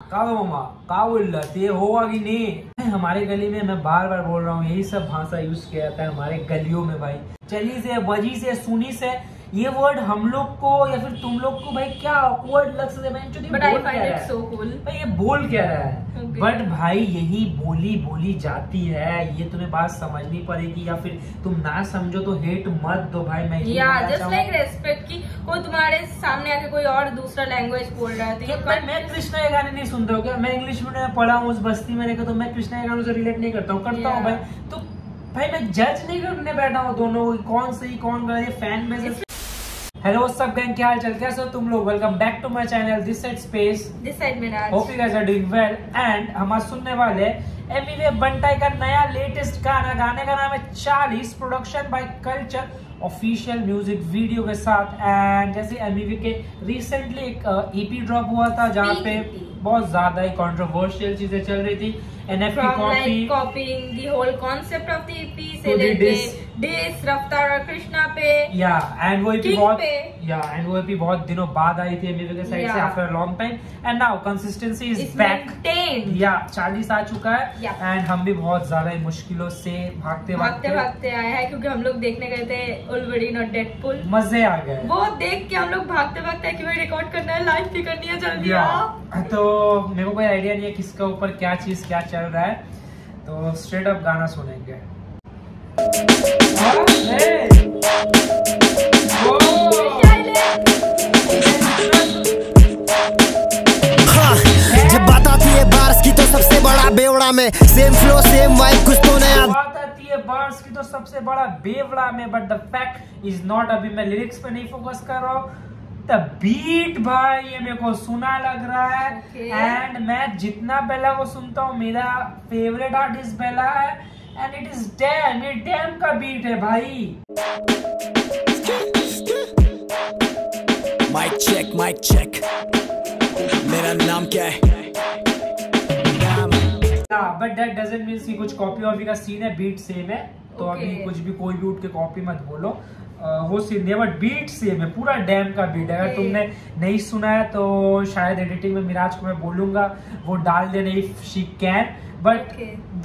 का मामा का बोल रहा होगा कि नहीं हमारे गली में मैं बार बार बोल रहा हूँ, यही सब भाषा यूज़ किया जाता है हमारे गलियों में भाई। चली से बजी से, सुनी से ये वर्ड हम लोग को या फिर तुम लोग को भाई क्या ऑकवर्ड लग सकते हैं? क्या find रहा है? so cool. भाई ये बोल क्या रहा है? Okay. बट भाई यही बोली बोली जाती है। ये तुम्हें बात समझनी पड़ेगी या फिर तुम ना समझो तो हेट मत दो भाई मैं या जस्ट लाइक रेस्पेक्ट की कोई तुम्हारे सामने आके कोई और दूसरा लैंग्वेज बोल रहा है तो क्या you मैं कृष्णा के गाने नहीं सुनता हूँ क्या? मैं इंग्लिश में पढ़ा हूँ उस बस्ती में रहकर तो मैं कृष्णा के गानों से रिलेट नहीं करता हूँ करता हूँ भाई। तो भाई मैं जज नहीं करने बैठा हूँ दोनों कौन सही कौन गलत फ़ैन में से हेलो सब गैंग क्या हाल चलते कैसे हो तुम लोग? Welcome back to my channel this side space this side मेरा hope you guys are doing well and हम आज सुनने वाले एमवीवे बंटाई का नया लेटेस्ट गाना गाने का नाम है 40 production by culture official music video के साथ। एंड जैसे एमवीवे के रिसेंटली एक ईपी ड्रॉप हुआ था जहाँ पे बहुत ज़्यादा ही कंट्रोवर्शियल चीज़ें चल रही थी। NFT copy copying the whole concept of the EP से लेके डिस रफ्तार और कृष्णा पे या एंड वो EP King बहुत या एंड वो EP बहुत दिनों बाद आई थी एमवीवे के साइड से. After long time and now consistency is back या चालीस आ चुका है. एंड हम भी बहुत ज़्यादा मुश्किलों से भागते भागते भागते आए हैं क्योंकि हम लोग देखने गए थे उलवरीन और डेडपुल मज़े आ गए। वो देख के हम लोग भागते भागते कि भाई रिकॉर्ड करना है लाइव भी करनी है जल्दी तो मेरे को कोई आइडिया नहीं है किसके ऊपर क्या चीज़ क्या चल रहा है। तो स्ट्रेट अप गाना सुनेंगे। बड़ा बेवड़ा में। सेम फ्लो सेम वाइब कुछ तो नया। बात बार्स की तो सबसे बड़ा बेवड़ा में but the fact is not अभी मैं लिरिक्स पे नहीं फोकस कर रहा हूँ। द बीट भाई ये मेरे को सुना लग रहा है। And Okay. मैं जितना बेला को सुनता हूँ मेरा फेवरेट आर्टिस्ट बेला है। एंड इट इज़ डैम ये डैम का बीट है भाई। माइक चेक माइक चेक मेरा नाम क्या है? बट दैट डजंट मीन कि कुछ कॉपी वॉपी का सीन है बीट सेम है तो Okay. अभी कुछ भी कोई भी उठ के कॉपी मत बोलो वो सीन नहीं बट बीट सेम है पूरा डैम का बीट है अगर. तुमने नहीं सुना है तो शायद एडिटिंग में मिराज को मैं बोलूँगा वो डाल देने if she can but.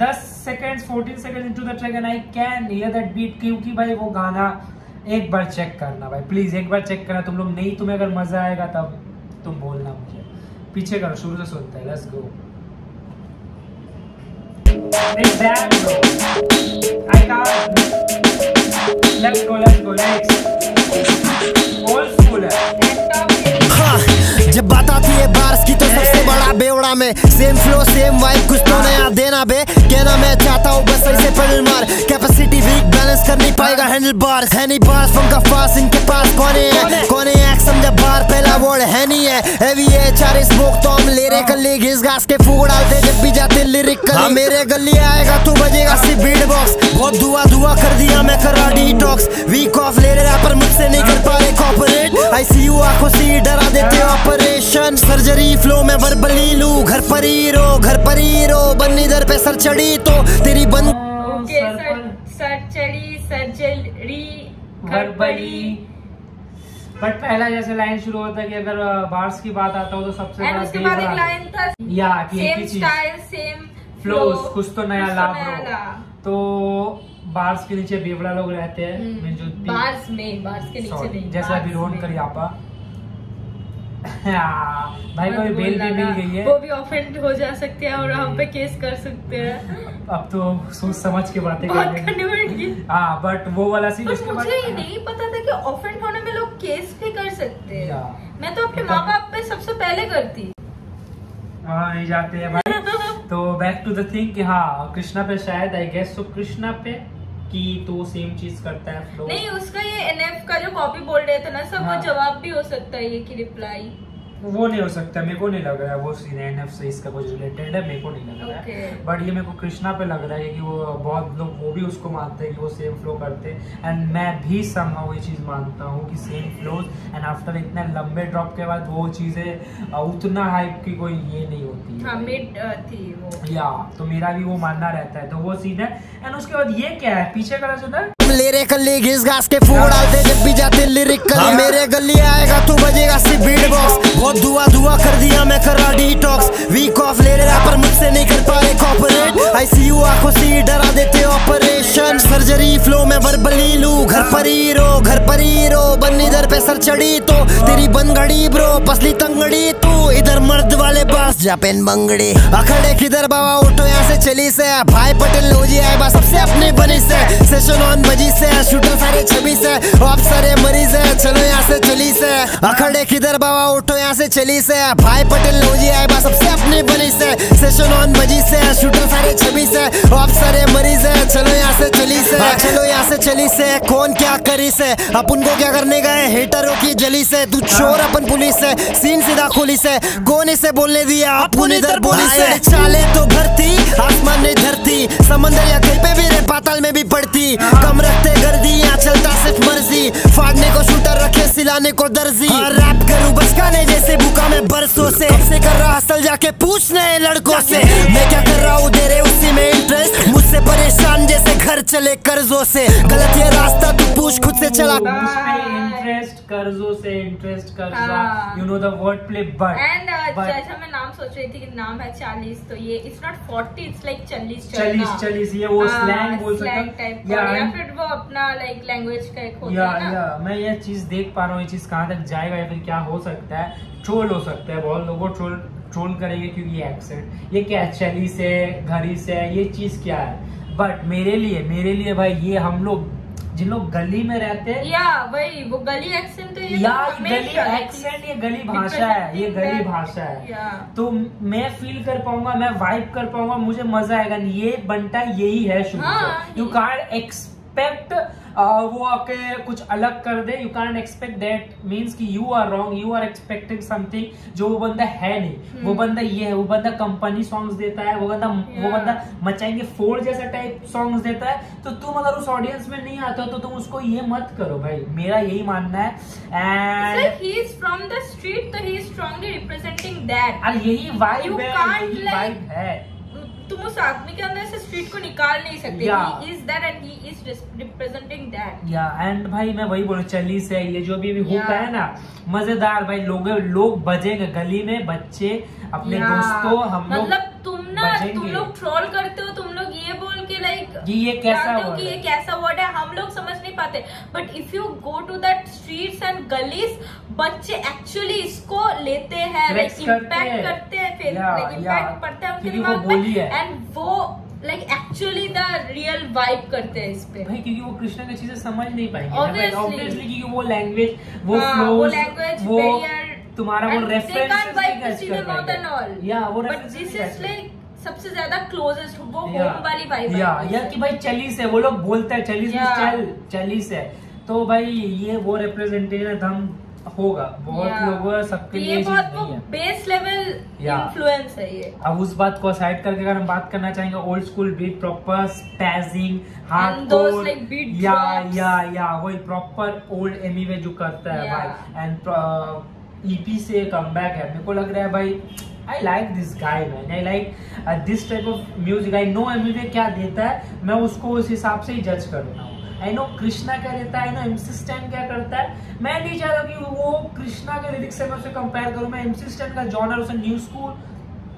10 seconds 14 second into the track and I can hear that beat क्योंकि भाई वो गाना एक बार चेक करना भाई प्लीज़ एक बार चेक करना तुम लोग नहीं तुम्हें अगर मज़ा आएगा तब तुम बोलना मुझे पीछे करो शुरू से सुनते हैं लेट्स गो जब बात आती है बार्स की तो सबसे बड़ा बेवड़ा में सेम फ्लो सेम वाइब कुछ तो नया देना बे कहना मैं चाहता हूँ बस ऐसे पेडल मार. कैपेसिटी वीक बैलेंस कर नहीं पाएगा हैंडल बार है नहीं बार्स फम का फास इनके पास कौन है? कौन है? समझा बार पहला वर्ड है नहीं है। हैवी है चार स्मोक तो हम ले रहे कल्ली घिस घास के फूक डालते जब भी जाते लिरिक कर मेरे गली आएगा तू बजेगा सी बीट बॉक्स बहुत दुआ दुआ कर दिया मैं कर रहा डिटॉक्स वीक ऑफ़ ले रहा पर मुझसे नहीं कर पा रहे कॉपरेट आई सी यू आँखों से डरा देते ऑपरेशन सर्जरी फ्लो में वर्बली लू घर पर ही रो घर पर ही रो। बन्नी दर पे सर चढ़ी तो तेरी बंद ओके सर सर पर सर्जरी सर्जरी घर बड़ी बट पहला जैसे लाइन शुरू होता है कि अगर बार्स की बात आता हो तो सबसे बड़ा उसके बाद एक लाइन था या सेम स्टाइल सेम फ्लोस कुछ तो नया लाभ ब्रो तो बार्स के नीचे बेवड़ा लोग रहते हैं मैं जो बार्स में बार्स के नीचे नहीं जैसा अभी रोन में। हाँ, भाई को मत भी बेल भी मिल गई है। वो भी ऑफेंड हो जा सकते हैं और हम पे केस कर सकते हैं। अब तो सोच समझ के बातें बात करने हाँ बट वो वाला सीन उसके बाद मुझे ये नहीं पता था कि ऑफेंड होने में लोग केस भी कर सकते हैं। मैं तो अपने मतलब- माँ बाप पे सबसे पहले करती। हाँ नहीं जाते हैं भाई। तो बैक टू द थिंग कि हाँ कृष्णा पे शायद आई गेस तो कृष्णा पे कि तो सेम चीज़ करता है फ्लो नहीं उसका ये एनएफ का जो कॉपी बोल रहे थे ना सब हाँ। वो जवाब भी हो सकता है ये की रिप्लाई वो नहीं हो सकता मेरे को नहीं लग रहा है वो सीन एनएफ से इसका कुछ रिलेटेड है मेरे को नहीं लग रहा है। Okay. बट ये मेरे को कृष्णा पे लग रहा है कि वो बहुत लोग वो भी उसको मानते हैं कि वो सेम फ्लो करते हैं। एंड मैं भी समहाउ ये चीज़ मानता हूँ कि सेम फ्लोज एंड आफ्टर इतने लंबे ड्रॉप के बाद वो चीज़ें उतना हाइप की कोई ये नहीं होती हाँ। मिड थी वो। या तो मेरा भी वो मानना रहता है। तो वो सीन है। एंड उसके बाद ये क्या है? पीछे का सुना है? ले रहे घिस घास के फूक डालते जब भी जाते लिरिक मेरे गली आएगा तू बजेगा सी बीट बॉक्स अब दुआ दुआ कर दिया मैं करा डिटॉक्स वीक ऑफ़ ले रहा पर मुझसे नहीं कर पा रहे कॉपरेट आईसीयू आँखों से डरा देते ऑपरेशन सर्जरी फ्लो में वर्बली लू, घर पर ही रो, घर पर ही रो। बन इधर पे सर चढ़ी तो तेरी बन गड़ी ब्रो पसली तंगड़ी तू। इधर मर्द वाले पास। जा पेन बंगड़ी। अखड़े किधर बाबा? उठो यहाँ से चली से। भाई पटेल लोजी आए बा। सबसे अपनी बनी से। सेशन ऑन बजी से शूटर सारे छबी से। आप सारे मरीज़ है चलो यहाँ से चली से। अखड़े किधर बाबा? उठो यहाँ से चली से। भाई पटेल लोजी आए बा। सबसे अपनी बनी से। सेशन ऑन बजी से शूटर सारे छबी से। आप सारे मरीज़ है चलो यहाँ से चली से। चलो यहाँ से चली से। कौन क्या करी से? अपन को क्या करने गए? हेटरों की जली से? तू चोर अपन पुलिस से। सीन सीधा खोली से। कौन से बोलने दिया आपको इधर बोले से। चाले तो भरती। आसमान नहीं धरती समंदर या कहीं पे भी रे पाताल में भी पड़ती। कम रखते गर्दी यहाँ चलता सिर्फ़ मर्ज़ी। फाड़ने को शूटर रखे सिलाने को दर्जी। रैप करूँ बचकाने जैसे भूखा में बरसों से। से कर रहा हसल जाके पूछने लड़कों से। मैं क्या कर रहा हूँ दे रहे उसी में इंटरेस्ट मुझसे परेशान जैसे घर चले कर्जों से। गलत ये रास्ता तू पूछ खुद से चला। इंटरेस्ट कर्जों से इंटरेस्ट कर्जा। हाँ। You know the word play but and जैसा मैं नाम सोच रही थी कि नाम है चालीस तो ये it's not forty it's like चालीस चालीस चालीस ये वो स्लैंग बोल सकते हैं। या फिर वो अपना लाइक लैंग्वेज का एक होता है या मैं ये चीज़ देख पा रहा हूँ ये चीज़ कहाँ तक जाएगा या फिर क्या हो सकता है। ट्रोल हो सकता है बहुत लोगों ट्रोल ट्रोल करेंगे क्योंकि ये एक्सेंट ये क्या है चली से घड़ी से ये चीज़ क्या है? बट मेरे लिए मेरे लिए भाई ये हम लोग जिन लोग गली में रहते हैं। या वही वो गली एक्सेंट है ये या तो गली एक्सेंट ये गली भाषा है ये गली भाषा है। तो मैं फील कर पाऊँगा मैं वाइब कर पाऊँगा मुझे मज़ा आएगा। ये बनता यही है शुरू यू कार्ड एक्स एक्सपेक्ट वो आके कुछ अलग कर दे. You can't expect that means कि you are wrong you are expecting something जो वो बंदा है नहीं. वो बंदा ये है वो बंदा कंपनी सॉन्ग्स देता है वो बंदा वो बंदा मचाएँगे फोड़ जैसा टाइप सॉन्ग्स देता है. तो तुम अगर उस ऑडियंस में नहीं आते हो तो तुम उसको ये मत करो भाई. मेरा यही मानना है. And he is from the street, so he is strongly representing that. यही वाइब है. तुम उस आदमी के अंदर से स्पीड को निकाल नहीं सकते Yeah. Is that and he is representing that या एंड भाई मैं वही बोलू चली से ये जो भी अभी होता Yeah. है ना मज़ेदार भाई लोग लोग बजेंगे गली में बच्चे अपने Yeah. दोस्तों हम लोग मतलब बचेंगे। तुम लोग ट्रोल करते हो तुम लोग ये बोल के लाइक कि ये कैसा हो word कि। ये कैसा वर्ड है हम लोग समझ नहीं पाते। But if you go to that streets and गलीज बच्चे एक्चुअली इसको लेते हैं इम्पैक्ट करते हैं। फिर इम्पैक्ट पड़ता है उनके दिमाग में। एंड वो like actually the real vibe करते हैं इस पे। भाई क्योंकि वो कृष्णा की चीज़ें समझ नहीं पाएँगे ऑब्वियसली क्योंकि वो लैंग्वेज वो हाँ, वो language वो तुम्हारा वो रेफरेंस. या वो But सबसे ज़्यादा क्लोजेस्ट वो होम वाली वाइब या या कि भाई चलीस है वो लोग बोलते हैं चलीस। चल चलीस है। तो भाई ये वो रिप्रेजेंटेशन हम होगा बहुत। लोगों सबके लिए बहुत वो बेस लेवल इन्फ्लुएंस है ये। अब उस बात को साइड करके अगर हम बात करना चाहेंगे old school beat proper spacing like, या या या वही प्रॉपर ओल्ड एमीवे जो करता है भाई। एंड ईपी से कमबैक है। मेरे को लग रहा है भाई I like this guy man I like this type of music I know Emiway क्या देता है मैं उसको उस हिसाब से ही जज करता हूँ आई नो कृष्णा क्या देता है ना एमसी स्टैंड क्या करता है। मैं नहीं चाहता कि वो कृष्णा के लिरिक्स से मैं उसे कंपेयर करूँ। मैं एमसी स्टैंड का जॉनर उसे न्यू स्कूल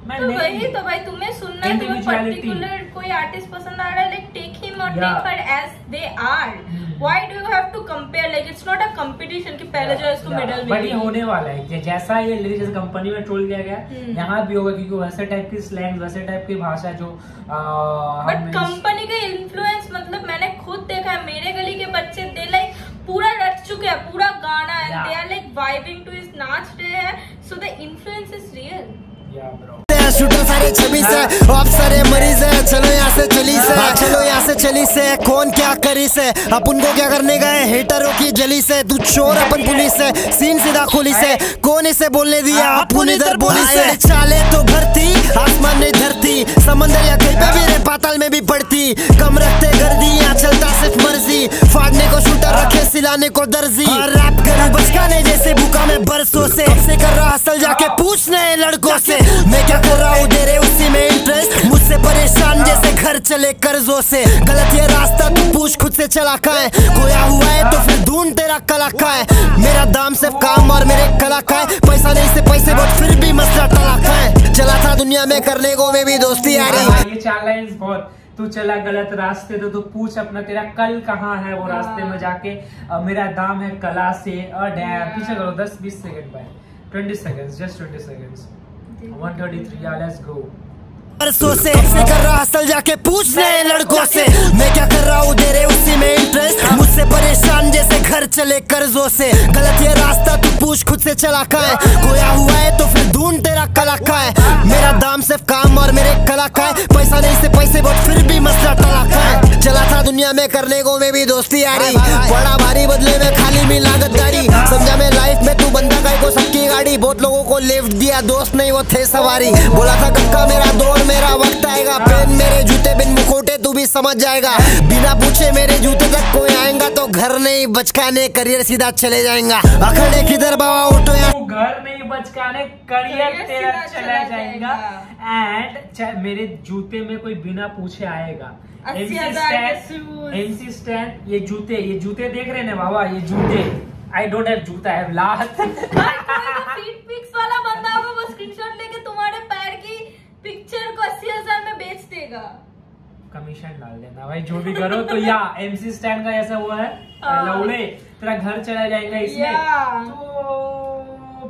मैं तो वही तो भाई तुम्हें सुनना है तुम्हें पर्टिकुलर कोई आर्टिस्ट पसंद आ रहा है लाइक टेक हिम और take her as they are. Why do you have to compare it's not a competition कि पहले जो है इसको मेडल बट ये होने वाला है। जैसा ये लिरिक्स जैसे कंपनी में ट्रोल किया गया हम्म। यहाँ भी होगा क्योंकि वैसे टाइप की स्लैंग वैसे टाइप की भाषा जो बट कंपनी का इन्फ्लुएंस मतलब मैंने खुद देखा है। मेरे गली के बच्चे दे लाइक पूरा रच चुके हैं पूरा गाना है। They are like vibing to इस नाच रहे हैं। So the influence is real Yeah, bro. Shooter सारे छबी से आप सारे मरीज़ है। चलो यहाँ से चली से। से चली से कौन क्या करी से? अपन को क्या करने गए हेटरों की जली से तू चोर अपन पुलिस से सीन सीधा खोली से। कौन इसे बोलने दिया? अपन इधर बोली से। चाले तो भरती आसमान नहीं धरती समंदर या कहीं पे भी रे पाताल में भी पड़ती। कम रखते गर्दी यहाँ चलता सिर्फ़ मर्ज़ी। फाड़ने को शूटर रखे सिलाने को दर्जी। रैप करूँ। बचकाने जैसे भूखा में बरसों से। से? कर रहा हसल जाके? पूछने लड़कों से। मैं क्या कर रहा हूँ? दे रहे उसी में इंटरेस्ट मुझसे परेशान जैसे घर चले कर्जों से। गलत ये रास्ता तू पूछ खुद से चला का है? खोया हुआ है तो फिर ढूंढ तेरा कला का है? मेरा दाम सिर्फ़ काम और मेरे कला का है? पैसा नहीं से पैसे बहुत फिर भी मसला टला का है? चला था दुनिया में करने को मैं भी दोस्ती यारी हाँ, ये बहुत। तू चला गलत रास्ते तो तू पूछ अपना तेरा कल कहाँ है वो रास्ते में जाके? अ, मेरा दाम है कला से। और डैम पीछे करो दस बीस second by twenty seconds just twenty seconds one thirty three let's go परसों से से कर रहा हसल जाके पूछ नए लड़कों से। मैं क्या कर रहा हूँ? रहे उसी में इंटरेस्ट मुझसे परेशान जैसे घर चले कर्जों से। गलत ये रास्ता तू पूछ खुद से चला का है। खोया हुआ है तो फिर ढूंढ तेरा कला का है। मेरा दाम सिर्फ़ काम और मेरे कला का है। पैसा नहीं से पैसे बहुत, फिर भी मसला टला का है। चला था दुनिया में करने को मैं भी दोस्ती आ रही। बड़ा भारी बदले में खाली में लागत गाड़ी। समझा मैं लाइफ में तू बंदा का को सबकी गाड़ी बहुत लोगों को लिफ्ट दिया दोस्त नहीं वो थे सवारी। बोला था कक्का मेरा दौर मेरा वक्त आएगा। पेन मेरे जूते बिन मुखोटे तू भी समझ जाएगा। बिना पूछे मेरे जूते तक कोई आएगा तो घर नहीं बचकाने करियर सीधा चले जाएगा। अखड़े किधर बाबा उठो यहाँ वो घर नहीं बचकाने करियर तेरा चला जाएगा। एंड मेरे जूते में कोई बिना पूछे आएगा। एमसी स्टैंड ये जूते ये जूते देख रहे हैं ना बाबा ये जूते। आई डोंट हैव जूता आई हैव लात। फीट पिक्स वाला बंदा होगा वो स्क्रीनशॉट लेके तुम्हारे पैर की पिक्चर को अस्सी हज़ार में बेच देगा। कमीशन डाल देना भाई जो भी करो तो या एमसी स्टैंड का ऐसा हुआ है हाँ। लौड़े तेरा घर चला जाएगा इसमें। तो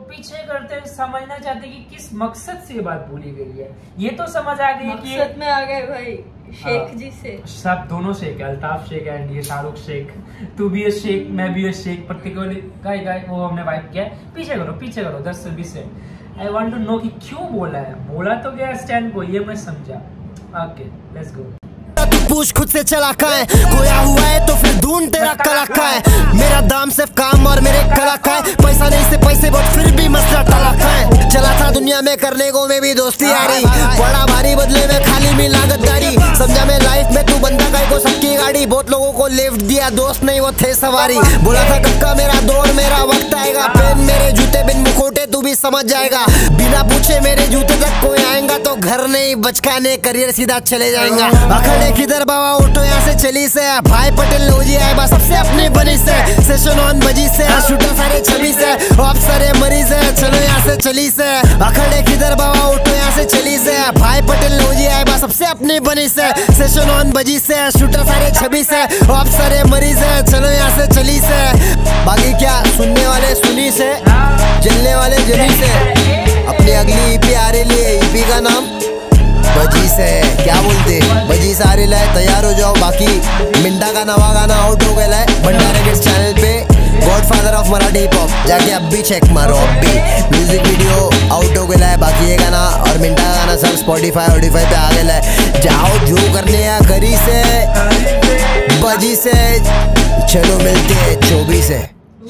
पीछे करते हुए समझना चाहते कि किस मकसद से ये बात बोली गई है। ये तो समझ आ गई कि मकसद में आ गए भाई शेख हाँ। जी से। सब दोनों शेख अल्ताफ शेख एंड ये शाहरुख शेख। तू भी है शेख मैं भी है शेख पर्टिकुलरली गाय गाय वो हमने वाइप किया। पीछे करो पीछे करो दस से बीस से। आई वांट टू नो कि क्यों बोला है? बोला तो गया स्टैंड को ये मैं समझा। ओके लेट्स गो पूछ खुद से चला का है। खोया हुआ है तो फिर ढूंढ तेरा कला का है। मेरा दाम सिर्फ़ काम और मेरे कला का है। पैसा नहीं से पैसे बहुत फिर भी मसला टला का है। चला था दुनिया में करने को में भी दोस्ती आ रही। बड़ा भारी को लिफ्ट दिया, दोस्त नहीं वो थे सवारी। बोला था, कक्का मेरा दौर मेरा वक्त आएगा। पेन मेरे जूते बिन मुखोटे, तू भी समझ जाएगा। बिना पूछे मेरे जूते तक कोई आएगा तो घर नहीं, बचकाने, करियर सीधा चले जाएगा। अखड़े किधर बाबा, उठो यहाँ से चली से। भाई पटेल लोजी आए बस। सबसे अपनी बनी से। सेशन ऑन बजी से। शूटर सारे छवि से। आप सारे मरीज़ है चलो यहाँ से चली से। अखड़े किधर बाबा, उठो यहाँ से चली से। भाई पटेल लोजी आए बस। सबसे अपनी बनी से। सेशन ऑन बजी से। शूटर सारे छवि से। आप सारे मरीज़ है, चलो यहाँ से चली से बाकी क्या, सुनने वाले सुनी से चलने वाले जली से अपनी अगली ईपी आ रही है ईपी का नाम बजी से क्या बोलते बजी से आ रही है, तैयार हो जाओ। बाकी मिंटा का नवा गाना आउट हो गया है, भंडारा किड्स चैनल पे। Godfather of Marathi hop जाके अब भी चेक मारो, अब भी। म्यूज़िक वीडियो आउट हो गया है, बाकी ये गाना और का गाना सब स्पॉटिफाई वोटिफाई पे आ गया है। जाओ, जो करने या करी से। बजी से चलो मिलते हैं चौबीस है।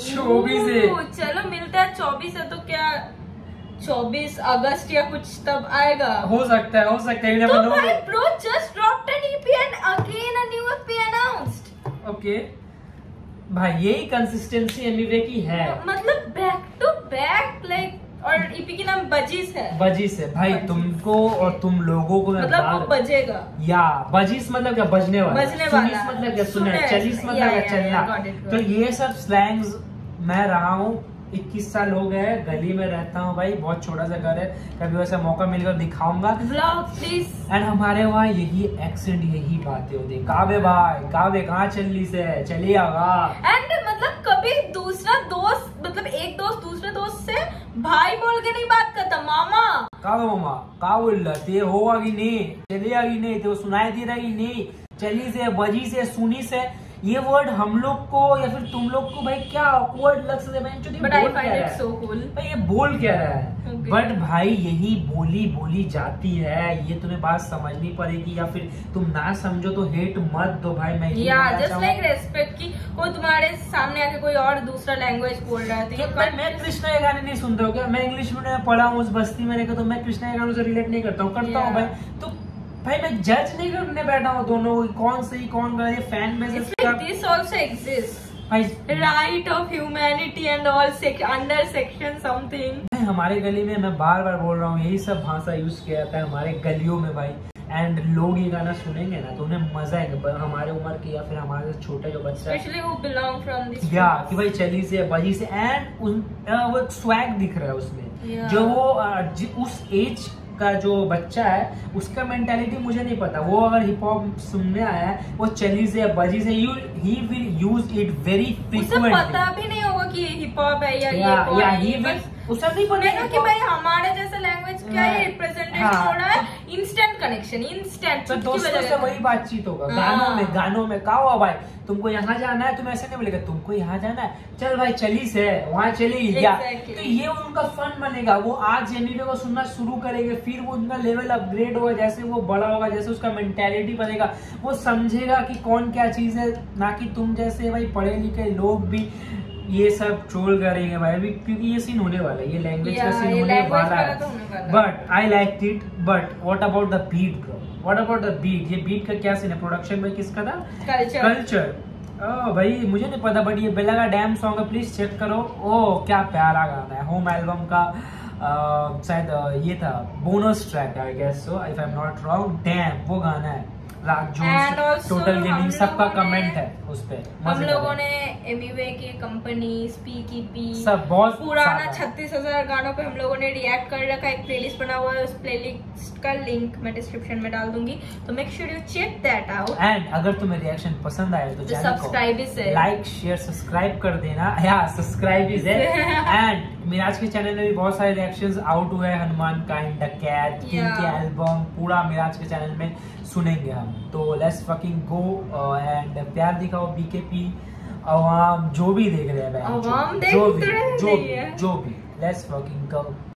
चौबीस है। चलो मिलता है चौबीस है तो क्या चौबीस अगस्त या कुछ तब आएगा? हो सकता है हो सकता है तो भाई bro just dropped an EP and again a new EP announced okay भाई यही कंसिस्टेंसी एमवीवे की है। मतलब बैक टू बैक लाइक और ईपी की नाम बजीस है। बजीस है। भाई बजीस। तुमको और तुम लोगों को मतलब वो बजेगा। या बजीस मतलब क्या? बजने वाला। बजने वाला। मतलब क्या? सुना चलीस मतलब क्या? चलना। तो ये सब स्लैंग्स मैं रहा हूँ। इक्कीस साल हो गए गली में रहता हूँ भाई बहुत छोटा सा घर है। कभी वैसा मौका मिलेगा तो दिखाऊँगा। एंड हमारे वहाँ यही एक्सेंट यही बातें होती काबे भाई काबे कहाँ चली से? चलिए आगा। एंड मतलब कभी दूसरा दोस्त मतलब एक दोस्त दूसरे दोस्त से भाई बोल के नहीं बात करता मामा। का गो मामा का बोल रहा ते होगा कि नहीं? चलेगा कि नहीं ते सुनाई दे रहा कि नहीं? चली से बजी से सुनी से। ये वर्ड हम लोग को या फिर तुम लोग को भाई क्या ऑकवर्ड लग सकते हैं? बट आई बोल क्या फाइंड रहा इट है? सो कूल भाई ये बोल क्या रहा है? Okay. बट भाई यही बोली बोली जाती है। ये तुम्हें बात समझनी पड़ेगी या फिर तुम ना समझो तो हेट मत दो भाई मैं या जस्ट लाइक रेस्पेक्ट की कोई तुम्हारे सामने आके कोई और दूसरा लैंग्वेज बोल रहा है तो कि मैं मैं कृष्णा के गाने नहीं सुनता हूँ क्या मैं इंग्लिश में पढ़ा हूँ उस बस्ती में रहकर तो मैं कृष्णा के गानों से रिलेट नहीं करता हूँ करता हूँ भाई। तो भाई मैं जज नहीं करने बैठा हूँ दोनों कौन सही कौन गलत फ़ैन में this also exist humanity and all sec under section something. भाई, हमारे गली में मैं बार बार बोल रहा हूँ यही सब भाषा यूज़ किया जाता है हमारे गलियों में भाई। एंड लोग ये गाना सुनेंगे ना तो उन्हें मज़ा आएगा हमारे उम्र के या फिर हमारे छोटे जो बच्चा स्पेशली वो बिलोंग फ्रॉम दिस या कि भाई चली से बजी से एंड उन वो एक स्वैग दिख रहा है उसमें। Yeah. जो वो उस एज का जो बच्चा है उसका मेंटेलिटी मुझे नहीं पता। वो अगर हिप हॉप सुनने आया है वो चली से या बजी से you he will use it very उसे पता भी नहीं होगा कि ये हिप हॉप है या ये या ही ये बस नहीं कि भाई हमारे जैसे लैंग्वेज क्या हाँ। है रिप्रेजेंटेशन हाँ। रहा है? इंस्टेंट कनेक्शन इंस्टेंट तो दोस्तों से। वही बातचीत होगा। हाँ। गानों में गानों में कहा हुआ भाई तुमको यहाँ जाना है तुम ऐसे नहीं बोलेगा तुमको यहाँ जाना है। चल भाई चली से वहाँ चली या Exactly. तो ये उनका फन बनेगा। वो आज एमिवे को सुनना शुरू करेंगे फिर वो उनका लेवल अपग्रेड होगा जैसे वो बड़ा होगा जैसे उसका मेंटेलिटी बनेगा। वो समझेगा कि कौन क्या चीज़ है ना कि तुम जैसे भाई पढ़े लिखे लोग भी। ये सब ट्रोल करेंगे भाई अभी क्योंकि ये सीन होने वाला है ये लैंग्वेज का सीन होने वाला वाला है। तो होने वाला है। But I like it but what about the beat bro what about the beat ये बीट का क्या सीन है? प्रोडक्शन में किसका था? कल्चर कल्चर ओ भाई मुझे नहीं पता बट ये बेला का डैम सॉन्ग है प्लीज़ चेक करो। ओ क्या प्यारा गाना है होम एल्बम का शायद ये था bonus track I guess so if I am not wrong damn वो गाना है। राज टोटल गेमिंग सबका कमेंट है उस पे। हम लोगों। ने एमवे की कंपनी स्पीकी पी सब बहुत पुराना छत्तीस हज़ार गानों पे हम लोगों ने रिएक्ट कर रखा एक प्लेलिस्ट बना हुआ है उस प्लेलिस्ट का लिंक मैं डिस्क्रिप्शन में डाल दूँगी। तो make sure you check that out and अगर तुम्हें रिएक्शन पसंद आए तो सब्सक्राइब लाइक शेयर सब्सक्राइब कर देना। या सब्सक्राइब इज़ एंड मिराज के चैनल में भी बहुत सारे रिएक्शंस आउट हुए हैं हनुमान का द कैट. के एल्बम पूरा मिराज के चैनल में सुनेंगे हम तो लेट्स फकिंग गो एंड प्यार दिखाओ बीकेपी आवाम जो भी देख रहे हैं जो- भी। जो भी लेट्स फकिंग गो